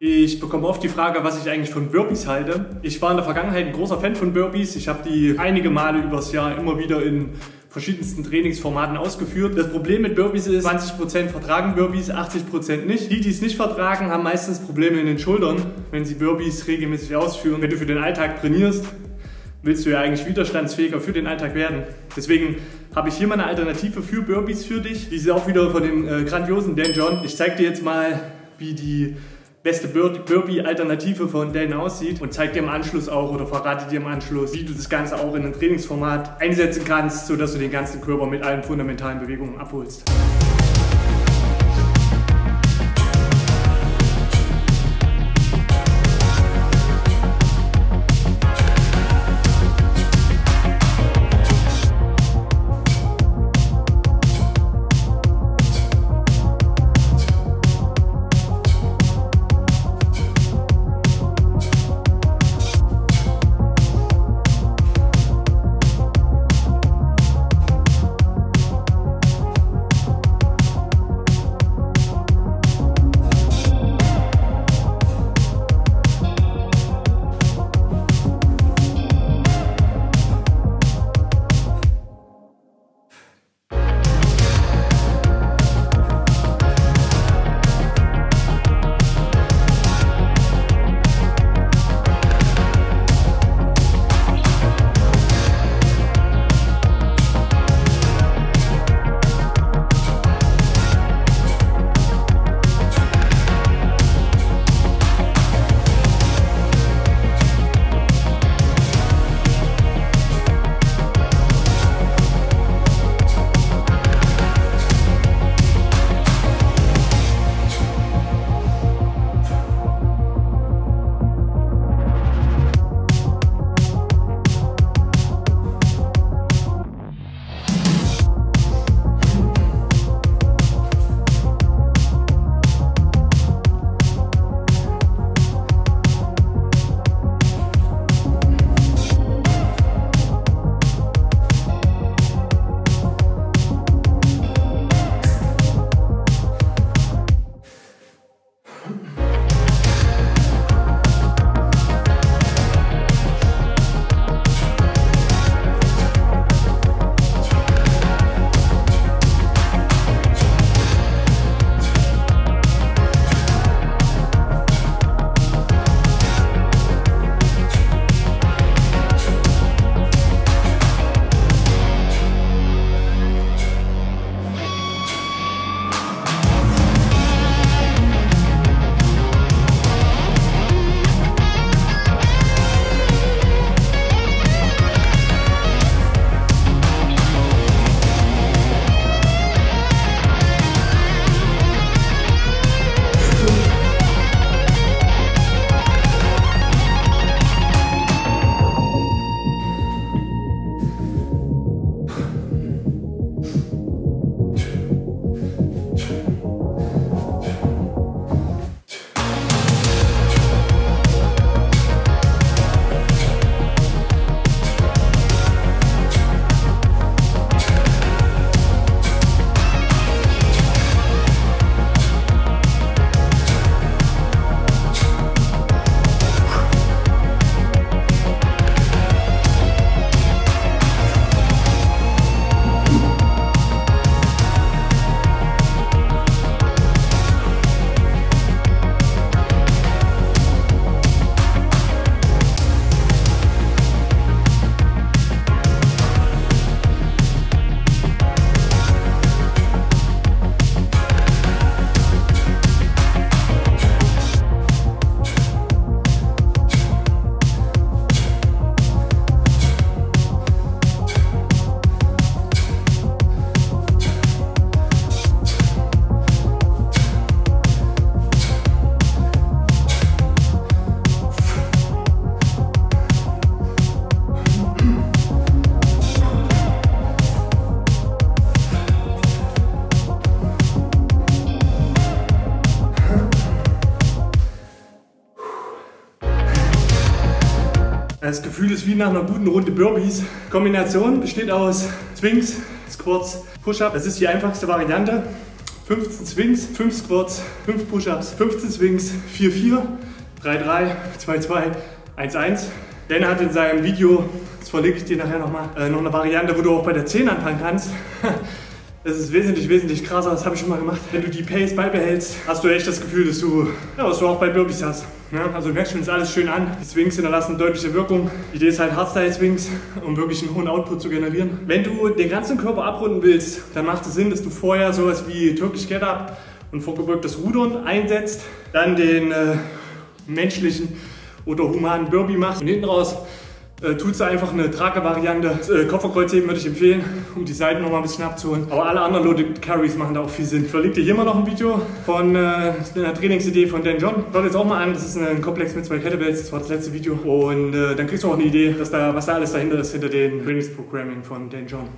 Ich bekomme oft die Frage, was ich eigentlich von Burpees halte. Ich war in der Vergangenheit ein großer Fan von Burpees. Ich habe die einige Male übers Jahr immer wieder in verschiedensten Trainingsformaten ausgeführt. Das Problem mit Burpees ist, 20% vertragen Burpees, 80% nicht. Die, die es nicht vertragen, haben meistens Probleme in den Schultern, wenn sie Burpees regelmäßig ausführen. Wenn du für den Alltag trainierst, willst du ja eigentlich widerstandsfähiger für den Alltag werden. Deswegen habe ich hier mal eine Alternative für Burpees für dich. Die ist auch wieder von dem äh, grandiosen Dan John. Ich zeige dir jetzt mal, wie die beste Burpee-Alternative von Dan aussieht und zeige dir im Anschluss auch oder verrate dir im Anschluss, wie du das Ganze auch in ein Trainingsformat einsetzen kannst, sodass du den ganzen Körper mit allen fundamentalen Bewegungen abholst. Das Gefühl ist wie nach einer guten Runde Burpees. Kombination besteht aus Swings, Squats, Push-Up. Das ist die einfachste Variante. 15 Swings, 5 Squats, 5 Push-Ups, 15 Swings, 4-4, 3-3, 2-2, 1-1. Dan hat in seinem Video, das verlinke ich dir nachher nochmal, äh, noch eine Variante, wo du auch bei der 10 anfangen kannst. Das ist wesentlich, wesentlich krasser, das habe ich schon mal gemacht. Wenn du die Pace beibehältst, hast du echt das Gefühl, dass du, ja, was du auch bei Burpees hast. Ja, also du merkst schon, ist alles schön an. Die Swings hinterlassen deutliche Wirkung. Die Idee ist halt Hardstyle-Swings, um wirklich einen hohen Output zu generieren. Wenn du den ganzen Körper abrunden willst, dann macht es Sinn, dass du vorher sowas wie Turkish Get-Up und vorgebeugtes Rudern einsetzt, dann den äh, menschlichen oder humanen Burpee machst und hinten raus äh, tust du einfach eine Trage-Variante. Äh, Kopfverkreuzheben würde ich empfehlen, um die Seiten nochmal ein bisschen abzuholen. Aber alle anderen Loaded Carries machen da auch viel Sinn. Ich verlinke dir hier mal noch ein Video von äh, einer Trainingsidee von Dan John. Schau jetzt auch mal an, das ist ein Komplex mit zwei Kettlebells, das war das letzte Video. Und äh, dann kriegst du auch eine Idee, dass da, was da alles dahinter ist, hinter dem Trainingsprogramming von Dan John.